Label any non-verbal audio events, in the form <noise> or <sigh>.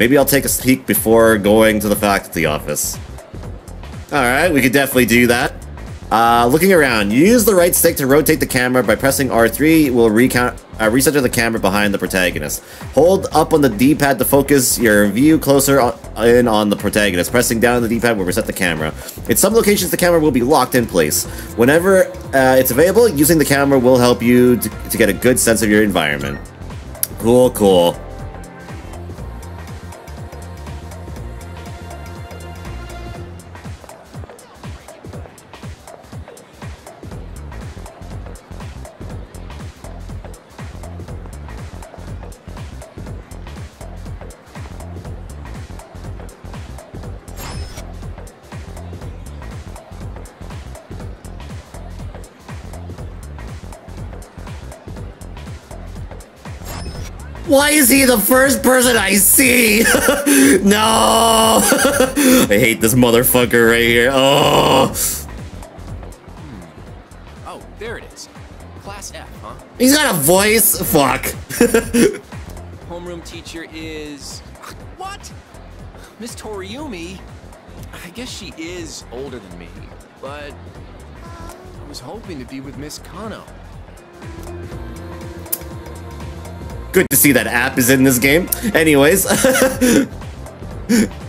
Maybe I'll take a peek before going to the faculty office. Alright, we could definitely do that. Uh, looking around, use the right stick to rotate the camera. By pressing R3, We'll uh, recenter the camera behind the protagonist. Hold up on the D-pad to focus your view closer on, in on the protagonist. Pressing down on the D-pad will reset the camera. In some locations, the camera will be locked in place. Whenever uh, it's available, using the camera will help you to get a good sense of your environment. Cool, cool. Why is he the first person I see? <laughs> no! <laughs> I hate this motherfucker right here. Oh! Hmm. Oh, there it is. Class F, huh? He's got a voice? Fuck. <laughs> Homeroom teacher is... What? Miss Toriumi? I guess she is older than me, but... I was hoping to be with Miss Kano. Good to see that app is in this game. Anyways. <laughs>